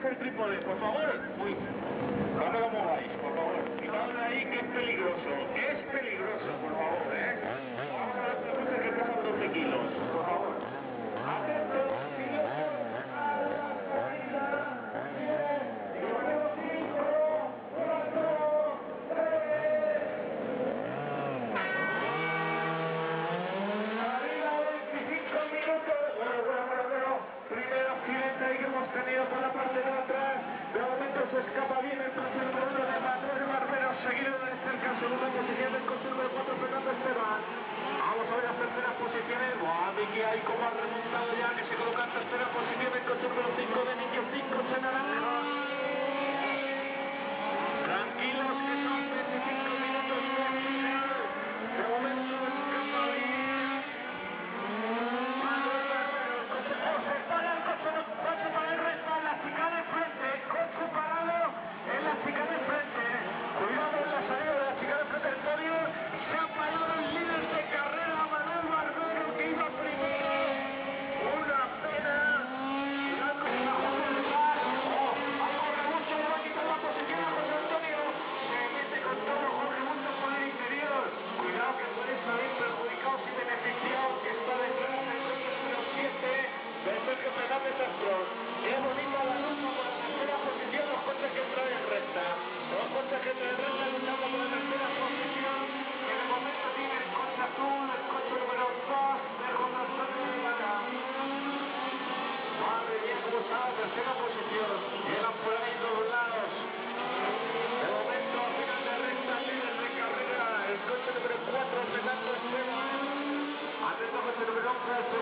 hacer trípode, por favor. Uy, no lo ahí, por favor. No ahí que es peligroso, es peligroso, por favor. Gracias.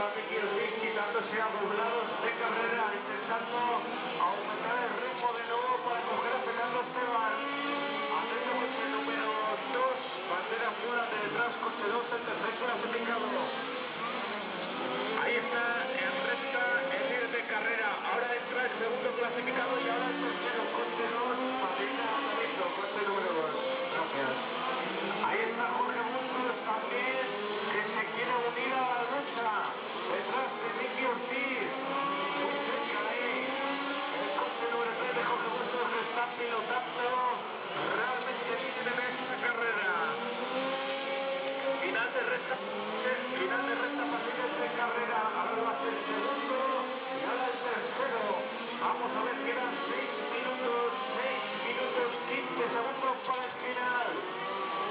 También Kirby quitándose a doblados de carrera, intentando aumentar el ritmo de nuevo para coger a Fernando Esteban. Atento coche número 2, bandera fuera de detrás, coche 2, el tercer clasificado. Ahí está el Final de recta para Miguel de Carrera. Ahora lo hace el segundo. Y ahora el tercero. Vamos a ver, quedan 6 minutos, 6 minutos 15 segundos para el final.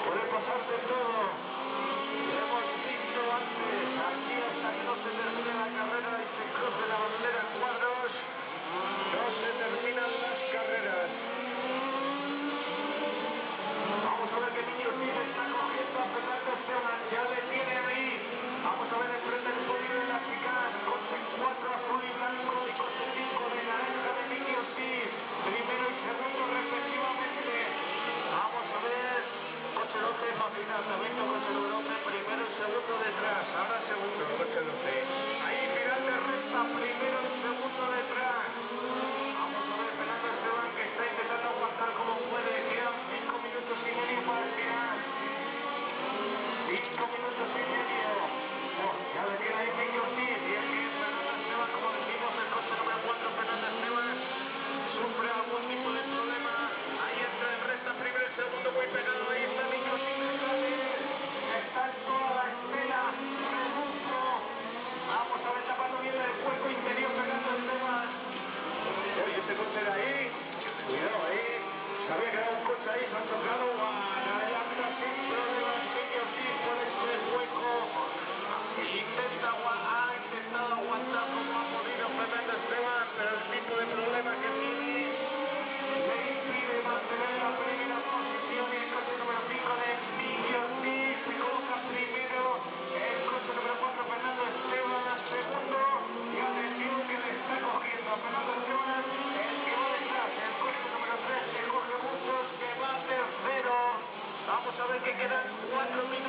Puede pasar de todo. Lo hemos visto antes. Aquí hasta que no se termine la carrera y se cruce la bandera en cuadros. No se termina. kick it up, one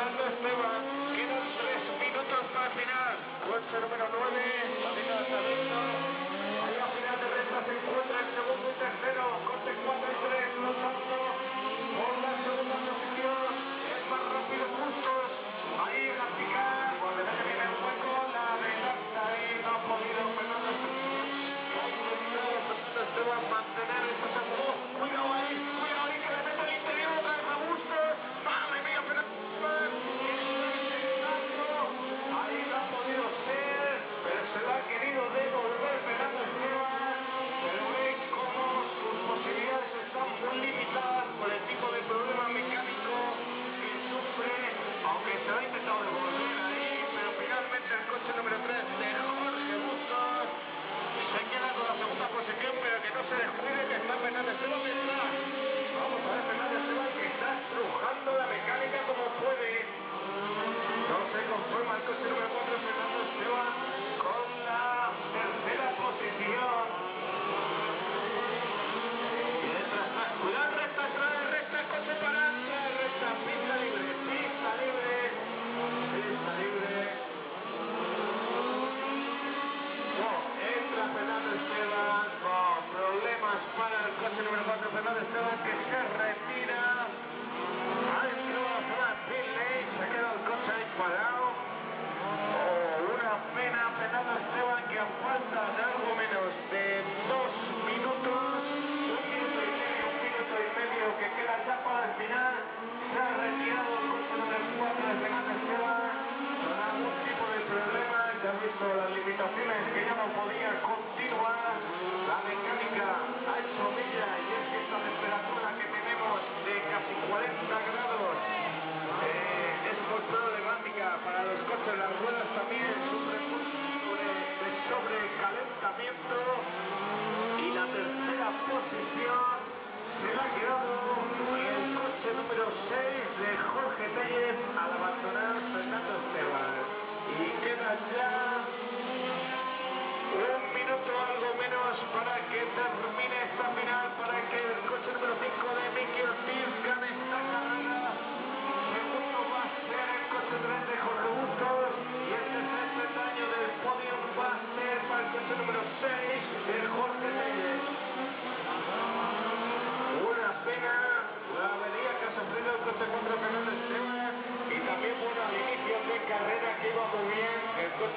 Fernando Quedan tres minutos para el final. Coche número 9, Marina Sabino. Ahí al final de recta se encuentra el segundo y tercero. Corte 4 y 3, los tanto, por la segunda posición. Es más rápido juntos. Ahí la Gatica. número 3 de Jorge Bustos. Se queda con la segunda posición, pero que no se descuide que está Fernández Seba que está. Vamos a ver Fernández Seba que está trujando la mecánica como puede. No se conforma el coche número 4.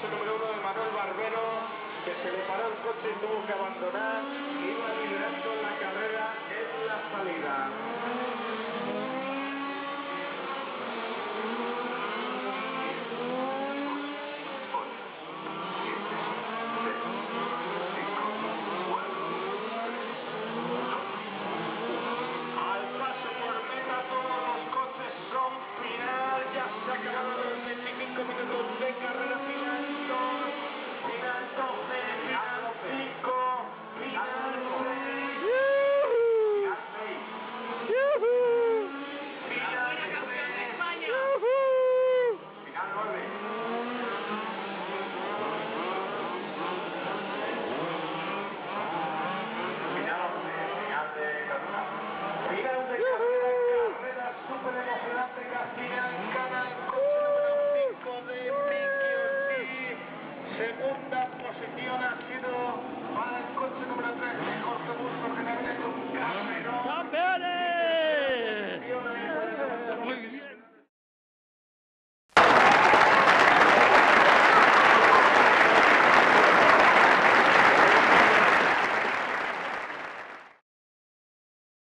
puesto número uno de Manuel Barbero, que se le paró el coche y tuvo que abandonar, iba liderando la carrera en la salida. Segunda